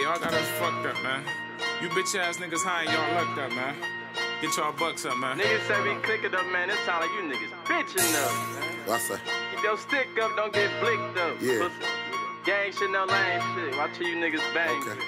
y'all got us fucked up, man. You bitch ass niggas high and y'all lucked up, man. Get y'all bucks up, man. Niggas say we click it up, man. It sound like you niggas bitching up. What's that? Keep your stick up, don't get blicked up. Yeah. Pussy. Gang shit, no lame shit. Watch till you niggas bang. Okay.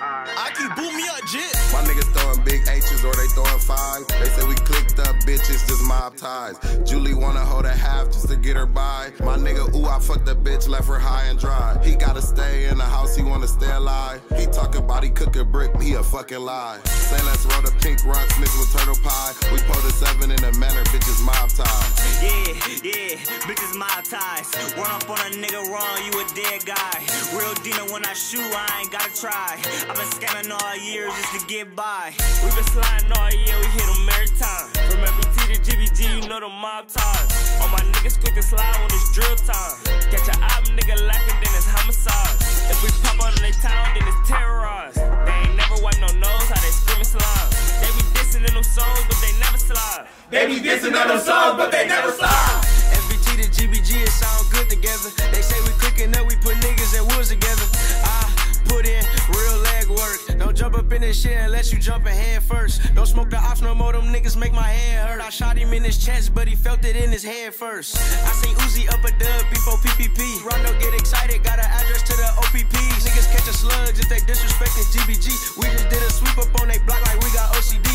Alright. I keep boot me up, jit. My niggas throwing big H's or they throwing fives. They say we clicked up bitches, just mob ties. Julie wanna hold a half just to get her by. My nigga, ooh, I fucked the bitch, left her high and dry. He gotta stay in the house, he wanna stay alive. He talking about he cook a brick, he a fucking lie. Say let's roll the pink rocks mixed with turtle pie. We pulled a seven in a manner, bitches mob ties. Yeah, yeah, bitches ties. Run up on a nigga wrong, you a dead guy. Real demon when I shoot, I ain't gotta try. I've been scamming all year just to get by. We been sliding all year, we hit them every time. From FBT to GBG, you know the mob ties. All my niggas quick to slide when it's drill time. Catch a op nigga lacking, then it's homicide. If we pop out in they town, then it's terrorized. They ain't never wipe no nose, how they scream and slime. They be dissing in them songs, but they never slide. They be dissing on them songs, but they never slide. GBG, it sound good together. They say we clicking up, we put niggas and woods together. I put in real leg work. Don't jump up in this shit unless you jumping head first. Don't smoke the ops no more, them niggas make my head hurt. I shot him in his chest, but he felt it in his head first. I seen Uzi up a dub before PPP. Rondo get excited, got an disrespected GBG. We just did a sweep up on they block like we got OCD.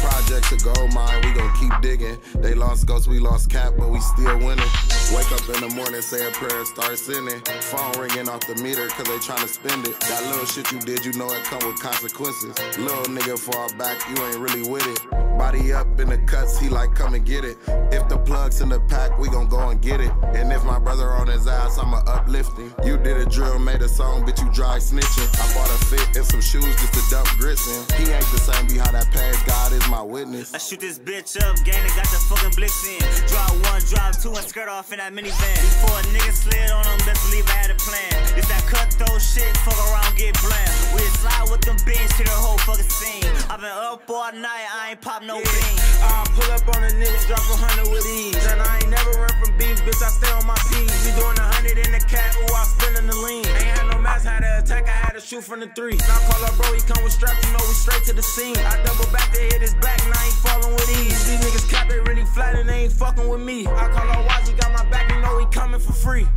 Projects a gold mine, we gon' keep digging. They lost ghosts, we lost cap, but we still winning. Wake up in the morning, say a prayer, start sinning. Phone ringing off the meter, cause they tryna spend it. That little shit you did, you know it come with consequences. Little nigga fall back, you ain't really with it. Body up in the cuts, he like, come and get it. If the plug's in the pack, we gon' go and get it. And if my brother on his ass, I'ma uplift him. You did a drill, made a song, bitch, you dry snitching. I bought a fit and some shoes just to dump grits in. He ain't the same behind that past, God is my witness. I shoot this bitch up, gang, and got the fucking blitz in. Drop one, drop two, and skirt off in that minivan. Before a nigga slid on them, best believe I had a plan. It's that cutthroat shit, fuck around, get bland. We slide with them beans to the whole fucking scene. I've been up all night, I ain't pop no bean. I pull up on a nigga, drop a hundred with ease. And I ain't never run from beef, bitch, I stay on my P's. We doing a hundred in the cat, ooh, I spinning the lean. Ain't had no mask, had to attack, I had to shoot from the three. Now call up bro, he come with straps, you know we straight to the scene. I double back to hit his back, now he falling with ease. These niggas cap, they really flat and they ain't fucking with me. I call up Waz, he got my back, you know he coming for free.